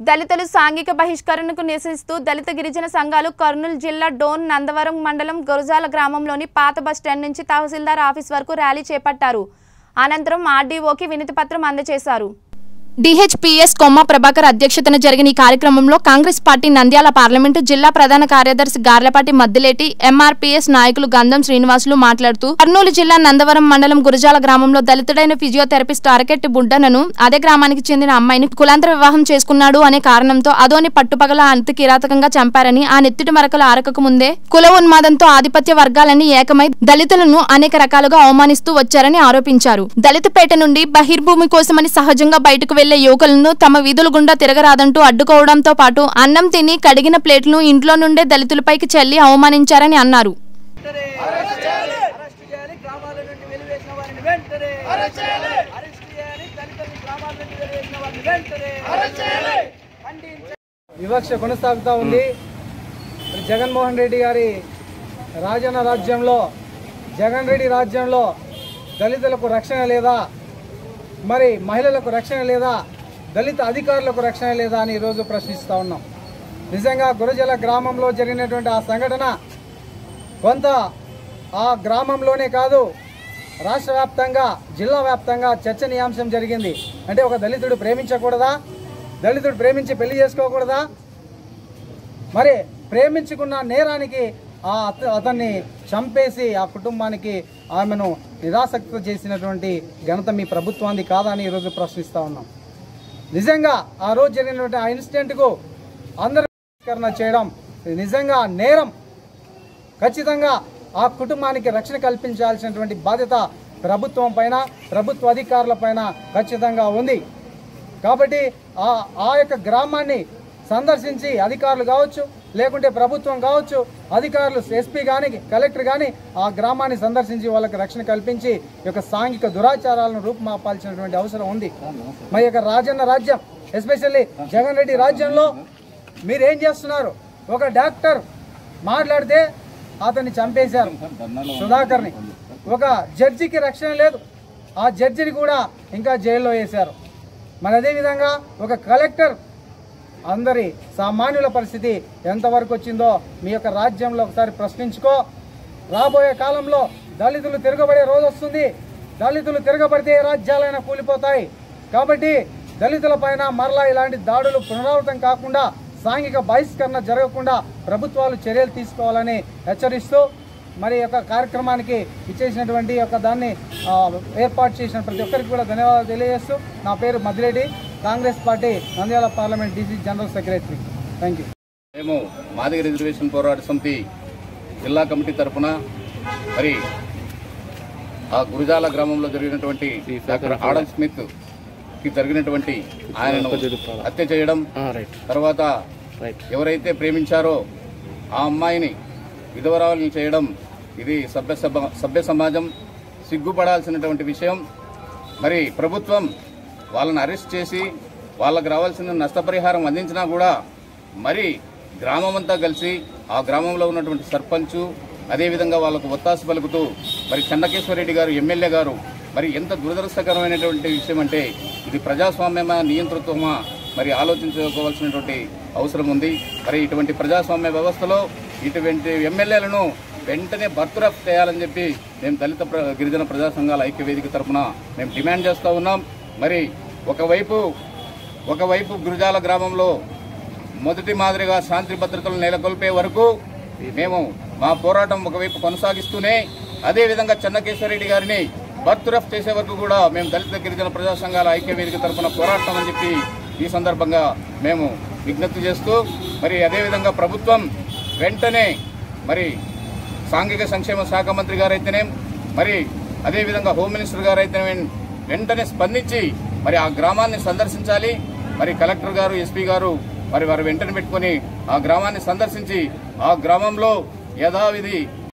దళితులు సాంఘిక బహిష్కరణకు నిరసిస్తూ దళిత గిరిజన సంఘాలు కర్నూలు జిల్లా డోన్ నందవరం మండలం గురజాల గ్రామంలోని పాత బస్టాండ్ నుంచి తహసీల్దార్ ఆఫీస్ వరకు ర్యాలీ చేపట్టారు. అనంతరం ఆర్డీఓకి వినతిపత్రం అందజేశారు. డిహెచ్పిఎస్ కొమ్మ ప్రభాకర్ అధ్యక్షతన జరిగిన ఈ కార్యక్రమంలో కాంగ్రెస్ పార్టీ నంద్యాల పార్లమెంటు జిల్లా ప్రధాన కార్యదర్శి గార్లపాటి మద్దిలేటి ఎంఆర్పీఎస్ నాయకులు గంధం శ్రీనివాసులు మాట్లాడుతూ కర్నూలు జిల్లా నందవరం మండలం గురజాల గ్రామంలో దళితుడైన ఫిజియోథెరపిస్ట్ అరకెట్టి బుడ్డనను అదే గ్రామానికి చెందిన అమ్మాయిని కులాంతర వివాహం చేసుకున్నాడు అనే కారణంతో అదోని పట్టుపగల అంత కిరాతకంగా చంపారని ఆ నెత్తిటి మరకలు ఆరకకు ముందే కుల ఉన్మాదంతో ఆధిపత్య వర్గాలన్నీ ఏకమై దళితులను అనేక రకాలుగా అవమానిస్తూ వచ్చారని ఆరోపించారు. దళితపేట నుండి బహిర్భూమి కోసమని సహజంగా బయటకు వెళ్ళి యువకులను తమ వీధుల గుండా తిరగరాదంటూ అడ్డుకోవడంతో పాటు అన్నం తిని కడిగిన ప్లేట్లను ఇంట్లో నుండే దళితులపైకి చెల్లి అవమానించారని అన్నారు. వివక్ష కొనసాగుతూ ఉంది. జగన్మోహన్ రెడ్డి గారి రాజన్న రాజ్యంలో జగన్ రెడ్డి రాజ్యంలో దళితులకు రక్షణ లేదా మరి మహిళలకు రక్షణ లేదా దళిత అధికారులకు రక్షణ లేదా అని ఈరోజు ప్రశ్నిస్తూ ఉన్నాం. నిజంగా గురజల గ్రామంలో జరిగినటువంటి ఆ సంఘటన కొంత ఆ గ్రామంలోనే కాదు రాష్ట్ర వ్యాప్తంగా జిల్లా వ్యాప్తంగా చర్చనీయాంశం జరిగింది. అంటే ఒక దళితుడు ప్రేమించకూడదా? దళితుడు ప్రేమించి పెళ్ళి చేసుకోకూడదా? మరి ప్రేమించుకున్న నేరానికి ఆ అత- అతన్ని చంపేసి ఆ కుటుంబానికి ఆమెను నిరాసక్త చేసినటువంటి ఘనత మీ ప్రభుత్వాన్ని కాదా అని ఈరోజు ప్రశ్నిస్తూ ఉన్నాం. నిజంగా ఆ రోజు జరిగినటువంటి ఆ ఇన్సిడెంట్కు అందరూ చేయడం నిజంగా నేరం. ఖచ్చితంగా ఆ కుటుంబానికి రక్షణ కల్పించాల్సినటువంటి బాధ్యత ప్రభుత్వం పైన ప్రభుత్వ అధికారుల పైన ఖచ్చితంగా ఉంది. కాబట్టి ఆ ఆ యొక్క గ్రామాన్ని సందర్శించి అధికారులు కావచ్చు లేకుంటే ప్రభుత్వం కావచ్చు అధికారులు ఎస్పీ కానీ కలెక్టర్ కానీ ఆ గ్రామాన్ని సందర్శించి వాళ్ళకి రక్షణ కల్పించి యొక్క సాంఘిక దురాచారాలను రూపుమాపాల్సినటువంటి అవసరం ఉంది. మరి యొక్క రాజన్న రాజ్యం ఎస్పెషల్లీ జగన్ రెడ్డి రాజ్యంలో మీరు ఏం చేస్తున్నారు? ఒక డాక్టర్ మాట్లాడితే అతన్ని చంపేశారు సుధాకర్ని. ఒక జడ్జికి రక్షణ లేదు. ఆ జడ్జిని కూడా ఇంకా జైల్లో వేశారు. మరి అదేవిధంగా ఒక కలెక్టర్ అందరి సామాన్యుల పరిస్థితి ఎంతవరకు వచ్చిందో మీ యొక్క రాజ్యంలో ఒకసారి ప్రశ్నించుకో. రాబోయే కాలంలో దళితులు తిరగబడే రోజు వస్తుంది. దళితులు తిరగబడితే ఏ రాజ్యాలైనా కూలిపోతాయి. కాబట్టి దళితుల పైన మరలా ఇలాంటి దాడులు పునరావృతం కాకుండా సాంఘిక బహిష్కరణ జరగకుండా ప్రభుత్వాలు చర్యలు తీసుకోవాలని హెచ్చరిస్తూ మరి యొక్క కార్యక్రమానికి ఇచ్చేసినటువంటి యొక్క దాన్ని ఏర్పాటు చేసిన ప్రతి ఒక్కరికి కూడా ధన్యవాదాలు తెలియజేస్తూ నా పేరు Madireddy Congress party Nandyal parliament DC general secretary. Thank you మేము మాదిగ రిజర్వేషన్ పోరాట సమితి జిల్లా కమిటీ తరఫున మరి ఆ గురుజాల గ్రామంలో జరిగినటువంటి డాక్టర్ ఆడల్ స్మిత్కి జరిగినటువంటి ఆయనను హత్య చేయడం తర్వాత ఎవరైతే ప్రేమించారో ఆ అమ్మాయిని విధవరాలను చేయడం ఇది సభ్య సభ- సభ్య సమాజం సిగ్గుపడాల్సినటువంటి విషయం. మరి ప్రభుత్వం వాళ్ళని అరెస్ట్ చేసి వాళ్ళకు రావాల్సిన నష్టపరిహారం అందించినా కూడా మరి గ్రామం అంతా కలిసి ఆ గ్రామంలో ఉన్నటువంటి సర్పంచు అదేవిధంగా వాళ్ళకు ఒత్తాసు పలుకుతూ మరి చెన్నకేశ్వరరెడ్డి గారు ఎమ్మెల్యే గారు మరి ఎంత దురదృష్టకరమైనటువంటి విషయం అంటే ఇది ప్రజాస్వామ్యమా నియంతృత్వమా మరి ఆలోచించుకోవాల్సినటువంటి అవసరం ఉంది. మరి ఇటువంటి ప్రజాస్వామ్య వ్యవస్థలో ఇటువంటి ఎమ్మెల్యేలను వెంటనే బర్తురఫ్ చేయాలని చెప్పి మేము దళిత ప్ర- గిరిజన ప్రజా సంఘాల ఐక్య వేదిక తరఫున మేము డిమాండ్ చేస్తూ ఉన్నాం. మరి ఒకవైపు ఒకవైపు గురుజాల గ్రామంలో మొదటి మాదిరిగా శాంతి భద్రతలు నెలకొల్పే వరకు మేము మా పోరాటం ఒకవైపు కొనసాగిస్తూనే అదేవిధంగా చెన్నకేశ్వరరెడ్డి గారిని బర్త్రఫ్ చేసే వరకు కూడా మేము దళిత గిరిజన ప్రజా సంఘాల ఐక్య వేదిక తరఫున పోరాటం అని చెప్పి ఈ సందర్భంగా మేము విజ్ఞప్తి చేస్తూ మరి అదేవిధంగా ప్రభుత్వం వెంటనే మరి సాంఘిక సంక్షేమ శాఖ మంత్రి గారైతేనే మరి అదేవిధంగా హోమ్ మినిస్టర్ గారైతేనే వెంటనే స్పందించి మరి ఆ గ్రామాన్ని సందర్శించాలి. మరి కలెక్టర్ గారు ఎస్పీ గారు మరి వారు వెంటనే పెట్టుకొని ఆ గ్రామాన్ని సందర్శించి ఆ గ్రామంలో యథావిధి